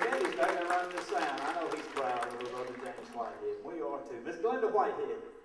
Daddy's back there running the sound. I know he's proud of her brother James Whitehead. We are too. Miss Glenda Whitehead.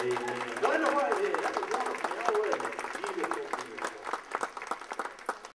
Amen. Glenda Whitehead.